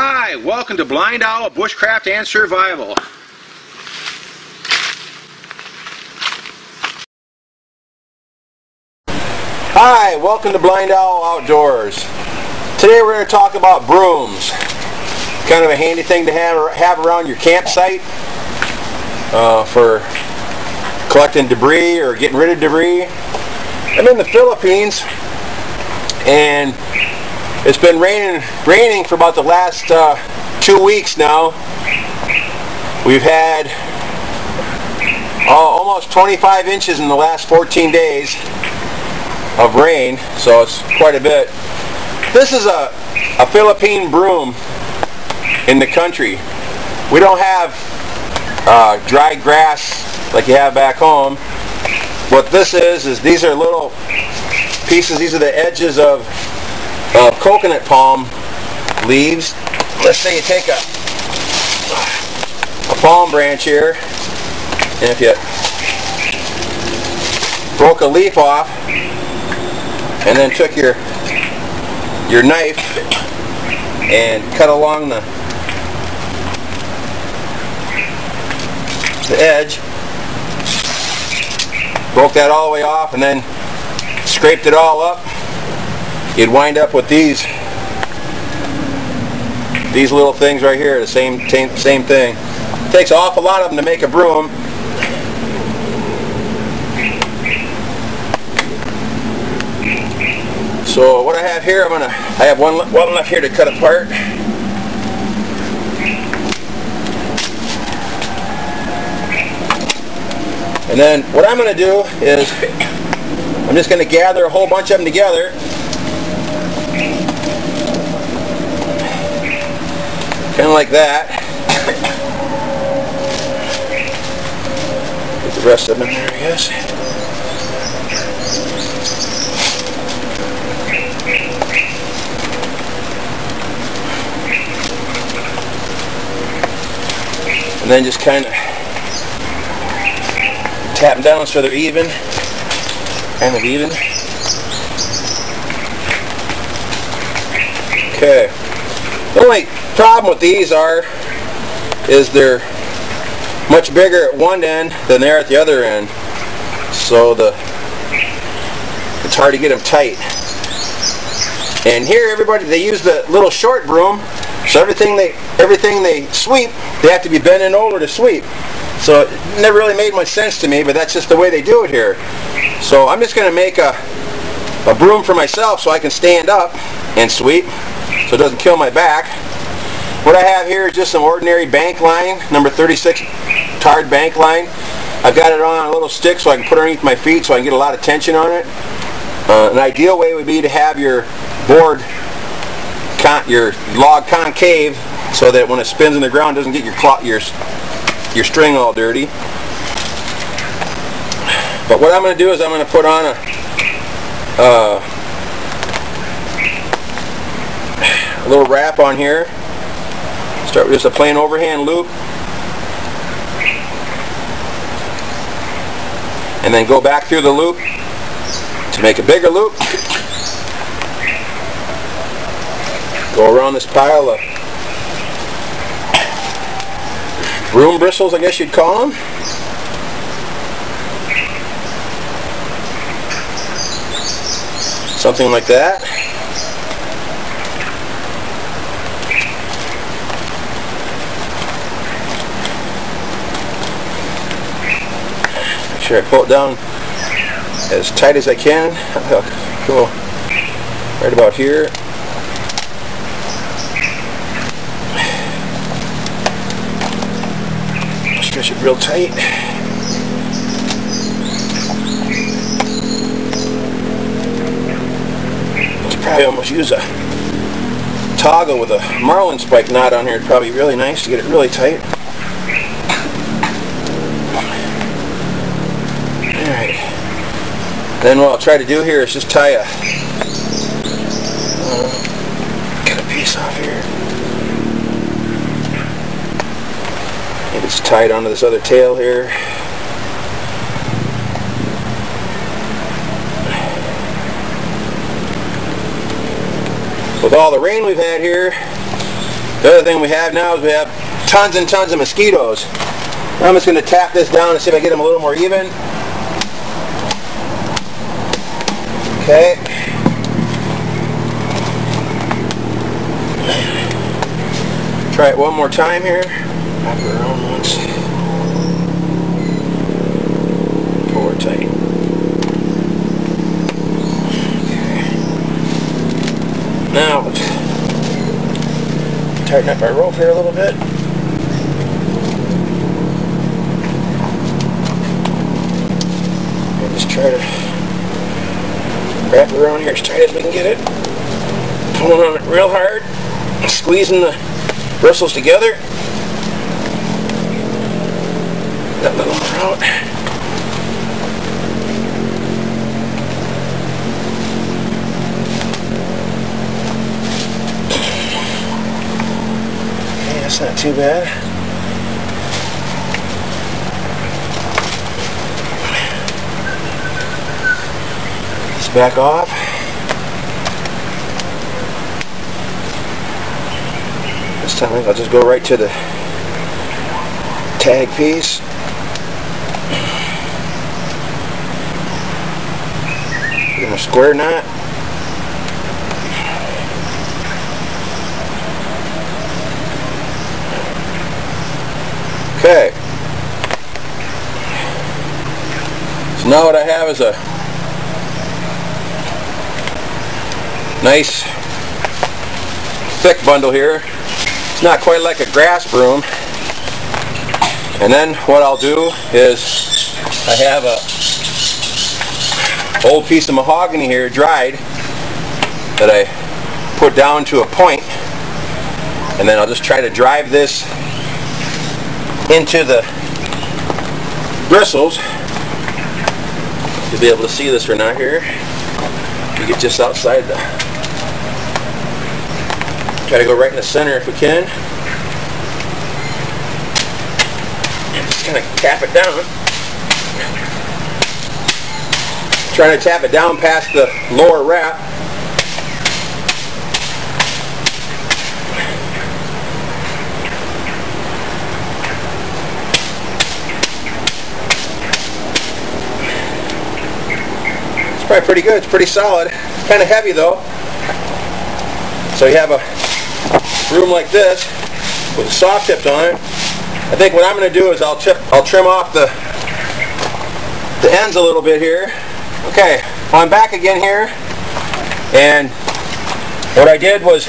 Hi, welcome to Blind Owl Bushcraft and Survival. Hi, welcome to Blind Owl Outdoors. Today we're going to talk about brooms. Kind of a handy thing to have, have around your campsite uh, for collecting debris or getting rid of debris. I'm in the Philippines and it's been raining raining for about the last uh, two weeks now. We've had uh, almost 25 inches in the last 14 days of rain, so it's quite a bit. This is a, a Philippine broom in the country. We don't have uh, dry grass like you have back home. What this is, is these are little pieces, these are the edges of coconut palm leaves. Let's say you take a, a palm branch here, and if you broke a leaf off, and then took your your knife and cut along the the edge, broke that all the way off, and then scraped it all up, you'd wind up with these these little things right here, the same same thing. It takes an awful lot of them to make a broom. So what I have here, I'm gonna, I have one, one left here to cut apart. And then what I'm to do is I'm just to gather a whole bunch of them together. Kind of like that. Get the rest of them there, I guess. And then just kind of tap them down so they're even, kind of even. Okay. The only problem with these are is they're much bigger at one end than they are at the other end. So the it's hard to get them tight. And here everybody they use the little short broom so everything they everything they sweep they have to be bending over to sweep. So it never really made much sense to me, but that's just the way they do it here. So I'm just going to make a, a broom for myself so I can stand up and sweep so it doesn't kill my back. What I have here is just some ordinary bank line, number 36 tarred bank line. I've got it on a little stick so I can put it underneath my feet so I can get a lot of tension on it. Uh, an ideal way would be to have your board, your log concave so that when it spins in the ground doesn't get your, your your string all dirty. But what I'm going to do is I'm going to put on a, uh, a little wrap on here. Start with just a plain overhand loop. And then go back through the loop to make a bigger loop. Go around this pile of broom bristles, I guess you'd call them. Something like that. Sure I pull it down as tight as I can. Go right about here. stretch it real tight. Probably almost use a toggle with a marlin spike knot on here. It'd probably be really nice to get it really tight. Then what I'll try to do here is just tie a uh, get a piece off here. And it's tied onto this other tail here. With all the rain we've had here, The other thing we have now is we have tons and tons of mosquitoes. I'm just going to tap this down and see if I get them a little more even. Okay. Try it one more time here. Wrap it around once. Pull her tight. Okay. Now, tighten up our rope here a little bit. And just try to wrap it around here as tight as we can get it. Pulling on it real hard, squeezing the bristles together. That little more out. That's not too bad. Back off. This time I'll just go right to the tag piece. Give a square knot. Okay. So now what I have is a nice thick bundle here. It's not quite like a grass broom. And then what I'll do is I have a old piece of mahogany here dried that I put down to a point and then I'll just try to drive this into the bristles. You'll be able to see this or not here. You get just outside the... Try to go right in the center if we can. And just kind of tap it down. Trying to tap it down past the lower wrap. It's probably pretty good. It's pretty solid. Kind of heavy though. So you have a broom like this with a soft tips on it. I think what I'm going to do is I'll, I'll trim off the the ends a little bit here. Okay, well, I'm back again here, and what I did was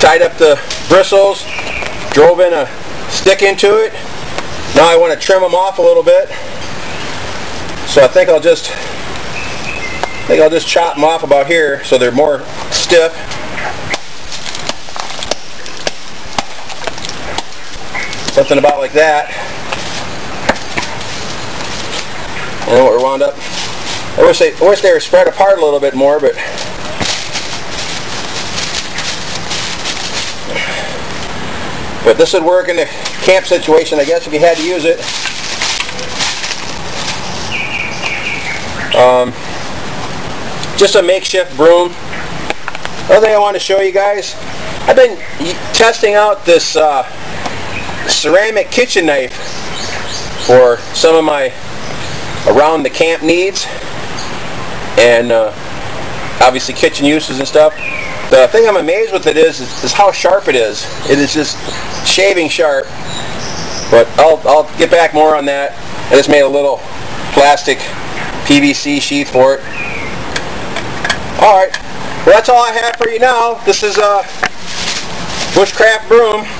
tied up the bristles, drove in a stick into it. Now I want to trim them off a little bit. So I think I'll just I think I'll just chop them off about here so they're more stiff. Something about like that. And what we're wound up. I wish they, I wish they were spread apart a little bit more, but But this would work in the camp situation, I guess, if you had to use it. Um, just a makeshift broom. Other thing I want to show you guys, I've been testing out this uh, ceramic kitchen knife for some of my around the camp needs and uh, obviously kitchen uses and stuff. The thing I'm amazed with it is, is, is how sharp it is. It is just shaving sharp. But I'll, I'll get back more on that. I just made a little plastic PVC sheath for it. Alright, well that's all I have for you now. This is a uh, Bushcraft Broom.